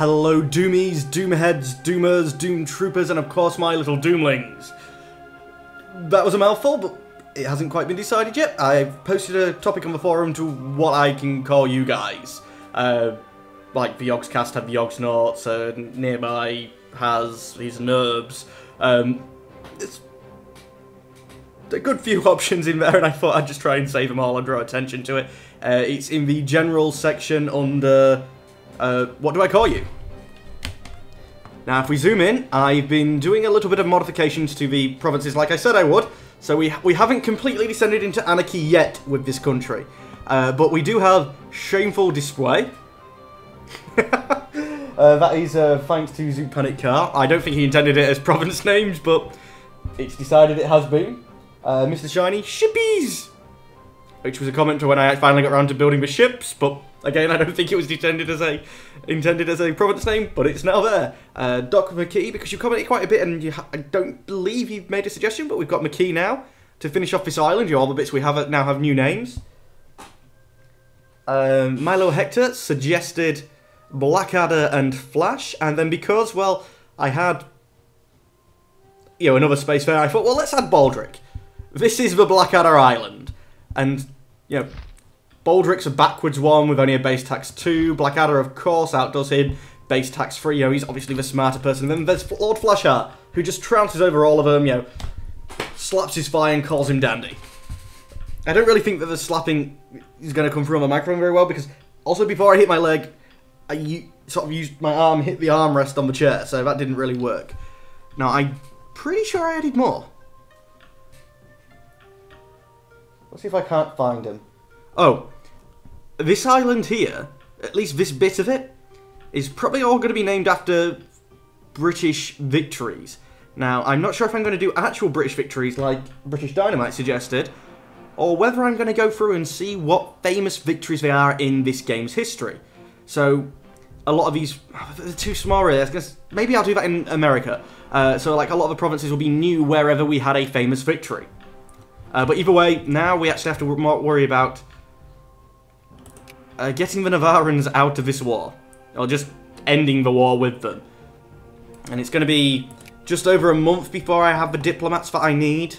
Hello Doomies, Doomheads, Doomers, Doom Troopers, and of course my little Doomlings. That was a mouthful, but it hasn't quite been decided yet. I've posted a topic on the forum to what I can call you guys. Uh, like the Yogscast had the Yognauts, uh, nearby has his Nerbs. Um, it's a good few options in there, and I thought I'd just try and save them all and draw attention to it. Uh, it's in the general section under uh, what do I call you? Now, if we zoom in, I've been doing a little bit of modifications to the provinces like I said I would. So we, we haven't completely descended into anarchy yet with this country. Uh, but we do have shameful display. uh, that is uh, thanks to Zoo Panic Car. I don't think he intended it as province names, but it's decided it has been. Uh, Mr. Shiny, shippies! Which was a comment to when I finally got around to building the ships, but Again, I don't think it was intended as a intended as a province name, but it's now there. Uh, Doc McKee, because you commented quite a bit, and you I don't believe you've made a suggestion, but we've got McKee now to finish off this island. You all the bits we have now have new names. Um, Milo Hector suggested Blackadder and Flash, and then because well, I had you know another space fair, I thought well let's add Baldric. This is the Blackadder Island, and you know Baldric's a backwards one with only a base tax 2. Blackadder, of course, outdoes him. Base tax 3, you know, he's obviously the smarter person. Then there's Lord Flashheart, who just trounces over all of them, you know, slaps his fire and calls him dandy. I don't really think that the slapping is going to come through on the microphone very well, because also before I hit my leg, I sort of used my arm, hit the armrest on the chair, so that didn't really work. Now, I'm pretty sure I added more. Let's see if I can't find him. Oh, this island here, at least this bit of it, is probably all going to be named after British victories. Now, I'm not sure if I'm going to do actual British victories like British Dynamite suggested, or whether I'm going to go through and see what famous victories they are in this game's history. So, a lot of these, they're too small really, I guess maybe I'll do that in America. Uh, so, like, a lot of the provinces will be new wherever we had a famous victory. Uh, but either way, now we actually have to worry about uh, getting the Navarans out of this war. Or just ending the war with them. And it's going to be just over a month before I have the diplomats that I need.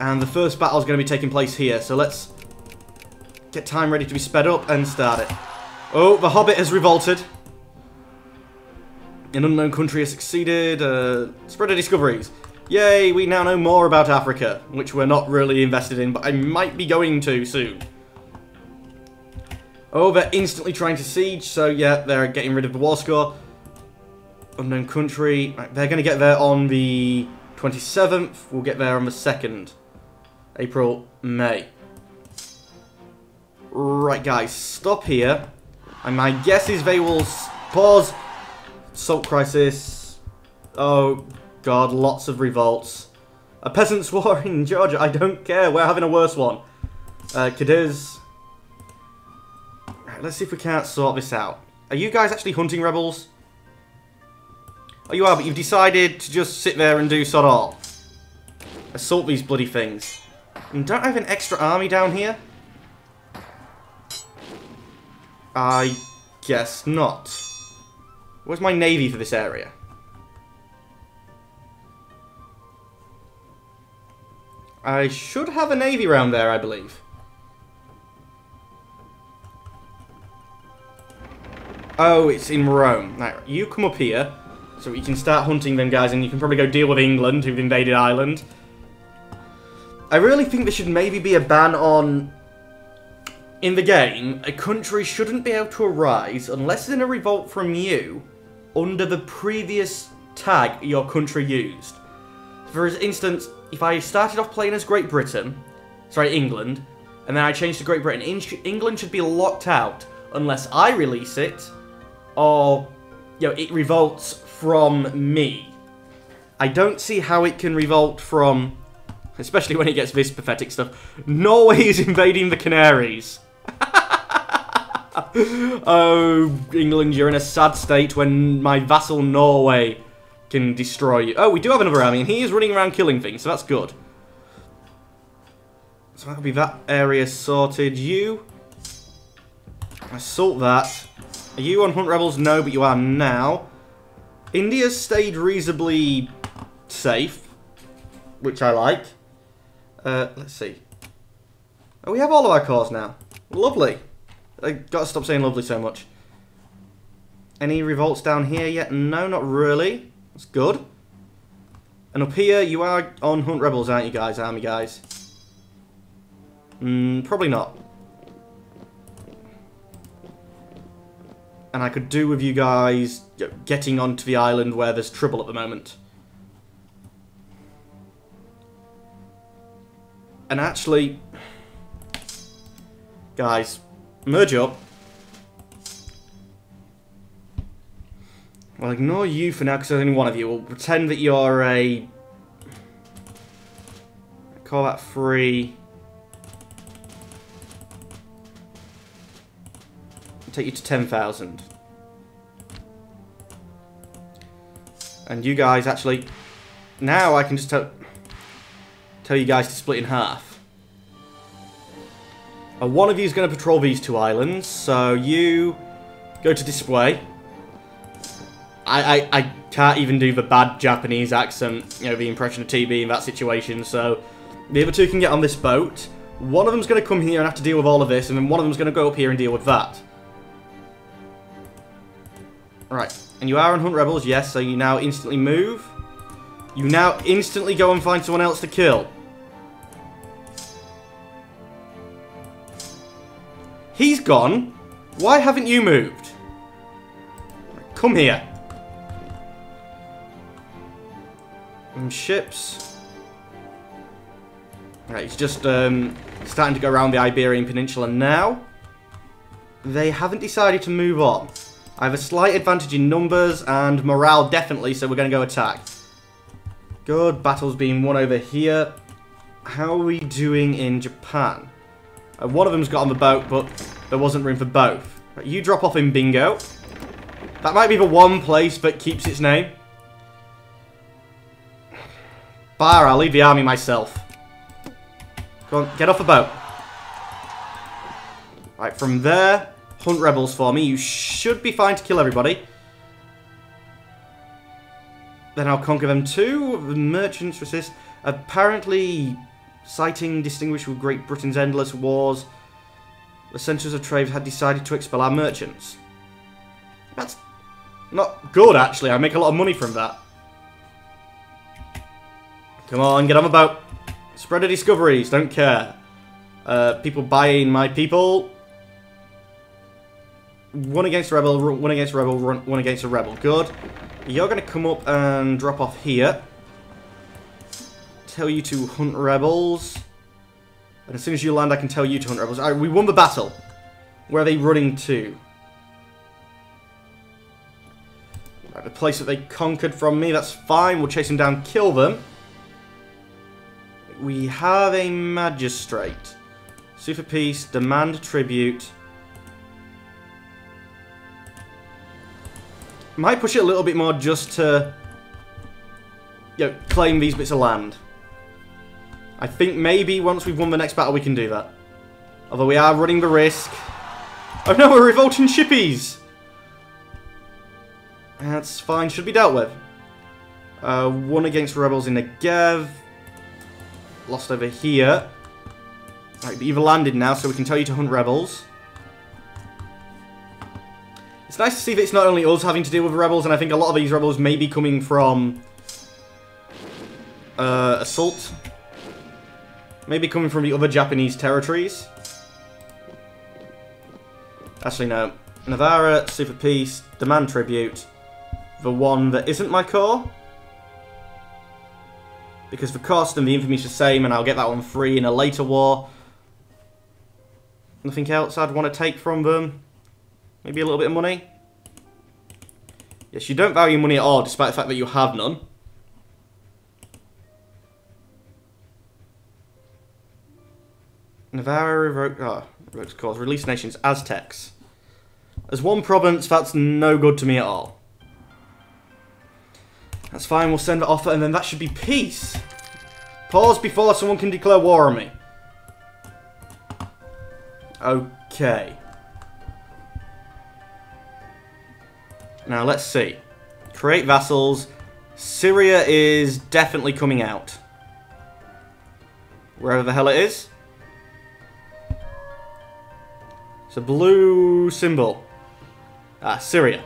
And the first battle is going to be taking place here. So let's get time ready to be sped up and start it. Oh, the Hobbit has revolted. An unknown country has succeeded. Uh, spread of discoveries. Yay, we now know more about Africa, which we're not really invested in, but I might be going to soon. Oh, they're instantly trying to siege, so yeah, they're getting rid of the war score. Unknown country. Right, they're going to get there on the 27th. We'll get there on the 2nd. April, May. Right, guys, stop here. And my guess is they will pause. Salt crisis. Oh, God, lots of revolts. A peasants' war in Georgia. I don't care. We're having a worse one. Uh, Cadiz let's see if we can't sort this out. Are you guys actually hunting rebels? Oh, you are, but you've decided to just sit there and do sod all. Assault these bloody things. And don't I have an extra army down here? I guess not. Where's my navy for this area? I should have a navy around there, I believe. Oh, it's in Rome. Right, you come up here, so we can start hunting them guys, and you can probably go deal with England, who've invaded Ireland. I really think there should maybe be a ban on... In the game, a country shouldn't be able to arise unless it's in a revolt from you under the previous tag your country used. For instance, if I started off playing as Great Britain, sorry, England, and then I changed to Great Britain, England should be locked out unless I release it or you know, it revolts from me. I don't see how it can revolt from, especially when it gets this pathetic stuff. Norway is invading the Canaries. oh, England, you're in a sad state when my vassal Norway can destroy you. Oh, we do have another army, and he is running around killing things, so that's good. So that'll be that area sorted. You, assault that. Are you on Hunt Rebels? No, but you are now. India's stayed reasonably safe, which I like. Uh, let's see. Oh, we have all of our cores now. Lovely. I gotta stop saying lovely so much. Any revolts down here yet? No, not really. That's good. And up here, you are on Hunt Rebels, aren't you guys, army guys? Mm, probably not. And I could do with you guys getting onto the island where there's trouble at the moment. And actually, guys, merge up. Well, ignore you for now because there's only one of you. We'll pretend that you're a... Call that free. Take you to 10,000. And you guys actually... Now I can just tell, tell you guys to split in half. Uh, one of you is going to patrol these two islands, so you go to display. I, I, I can't even do the bad Japanese accent, you know, the impression of TB in that situation, so the other two can get on this boat. One of them's going to come here and have to deal with all of this, and then one of them's going to go up here and deal with that. Right, and you are on Hunt Rebels, yes, so you now instantly move. You now instantly go and find someone else to kill. He's gone. Why haven't you moved? Come here. And ships. Right, it's just um, starting to go around the Iberian Peninsula now. They haven't decided to move on. I have a slight advantage in numbers and morale definitely, so we're going to go attack. Good, battle's being won over here. How are we doing in Japan? Uh, one of them's got on the boat, but there wasn't room for both. Right, you drop off in Bingo. That might be the one place that keeps its name. Bar, I'll leave the army myself. Go on, get off the boat. Right, from there, hunt rebels for me. You should be fine to kill everybody. Then I'll conquer them too. The merchants resist. Apparently, citing distinguished with Great Britain's endless wars, the centres of trade had decided to expel our merchants. That's not good, actually. I make a lot of money from that. Come on, get on boat. Spread the discoveries, don't care. Uh, people buying my people. One against rebel, one against rebel, one against a rebel. Good. You're going to come up and drop off here. Tell you to hunt rebels. And as soon as you land, I can tell you to hunt rebels. We won the battle. Where are they running to? Right, the place that they conquered from me, that's fine. We'll chase them down, kill them. We have a magistrate. Sue for peace, demand tribute. Might push it a little bit more just to you know, claim these bits of land. I think maybe once we've won the next battle we can do that. Although we are running the risk. Oh no, we're revolting shippies! That's fine, should be dealt with. Uh, one against rebels in Negev. Lost over here. Right, but you've landed now, so we can tell you to hunt rebels. It's nice to see that it's not only us having to deal with rebels, and I think a lot of these rebels may be coming from uh, Assault. Maybe coming from the other Japanese territories. Actually, no. Navarra, Sue for Peace, Demand Tribute. The one that isn't my core. Because the cost and the infamy is the same, and I'll get that one free in a later war. Nothing else I'd want to take from them. Maybe a little bit of money. Yes, you don't value money at all, despite the fact that you have none. Navarra revoked, ah, oh, revokes cause. Release nations, Aztecs. As one province, that's no good to me at all. That's fine, we'll send the offer, and then that should be peace. Pause before someone can declare war on me. Okay. Now, let's see. Create vassals. Syria is definitely coming out. Wherever the hell it is. It's a blue symbol. Ah, Syria.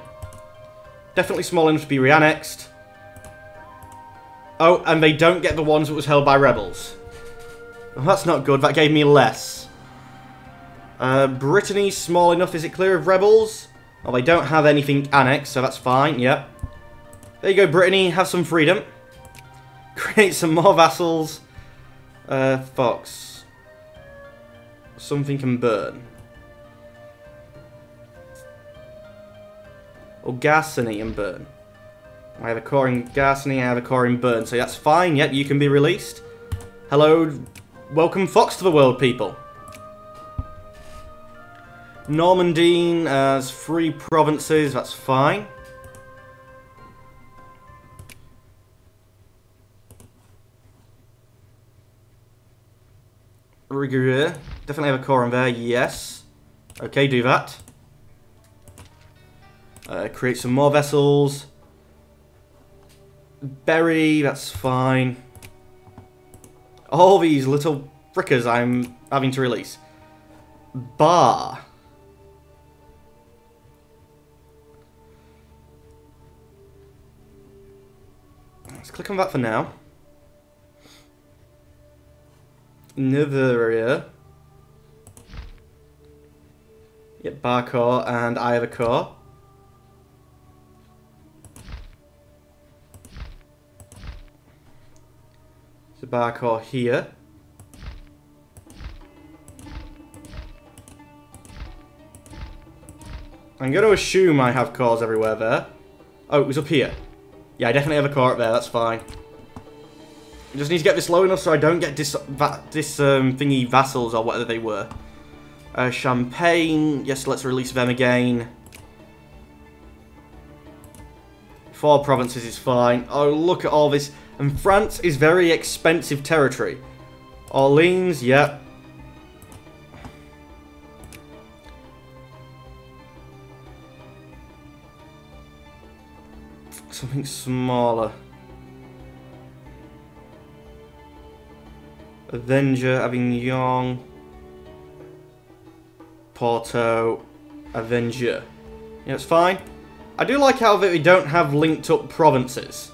Definitely small enough to be re-annexed. Oh, and they don't get the ones that was held by rebels. Well, that's not good. That gave me less. Uh, Brittany, small enough. Is it clear of rebels? Oh, they don't have anything annexed, so that's fine. Yep. There you go, Brittany. Have some freedom. Create some more vassals. Uh, Fox. Something can burn. Or gas Gascony and burn. I have a core in Gascony, I have a core in burn, so that's fine. Yep, you can be released. Hello, welcome Fox to the world, people. Normandine has three provinces, that's fine. Rigoueux, definitely have a core in there, yes. Okay, do that. Uh, create some more vassals. Berry, that's fine. All these little frickers I'm having to release. Bar. Let's click on that for now. Niveria. Yep, bar core, and I have a core. So bar core here. I'm going to assume I have cores everywhere there. Oh, it was up here. Yeah, I definitely have a core up there, that's fine. I just need to get this low enough so I don't get dis, this um, thingy vassals or whatever they were. Uh, Champagne, yes, let's release them again. Four provinces is fine. Oh, look at all this. And France is very expensive territory. Orleans, yep. Something smaller. Avenger, Avignon. Porto, Avenger. Yeah, it's fine. I do like how that we don't have linked up provinces.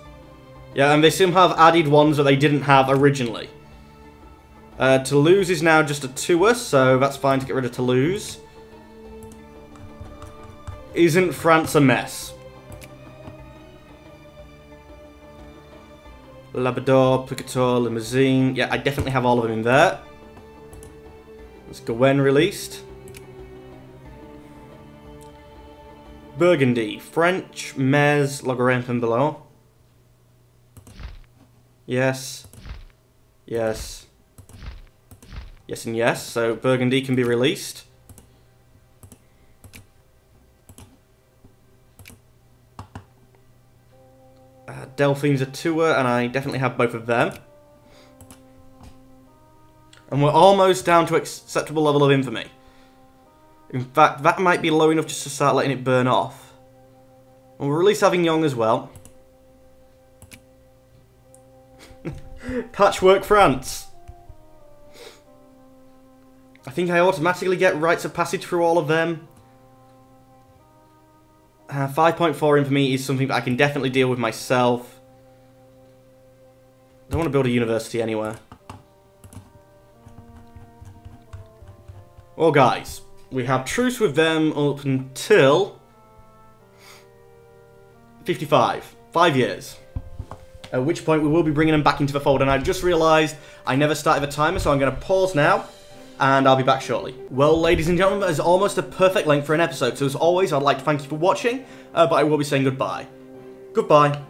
Yeah, and they somehow have added ones that they didn't have originally. Uh, Toulouse is now just a tour, so that's fine to get rid of Toulouse. Isn't France a mess? Labrador, Picator, Limousine. Yeah, I definitely have all of them in there. Let's go when released. Burgundy, French, Mez, Metz, Logarentham below. Yes. Yes. Yes and yes, so Burgundy can be released. Uh, Delphine's a tour, and I definitely have both of them. And we're almost down to acceptable level of infamy. In fact, that might be low enough just to start letting it burn off. And we'll release Avignon as well. Patchwork France. I think I automatically get rites of passage through all of them. Uh, 5.4 me is something that I can definitely deal with myself. I don't want to build a university anywhere. Well, guys, we have truce with them up until 55. Five years. At which point we will be bringing them back into the fold. And I just realised I never started the timer, so I'm going to pause now. And I'll be back shortly. Well, ladies and gentlemen, that is almost a perfect length for an episode. So as always, I'd like to thank you for watching. Uh, but I will be saying goodbye. Goodbye.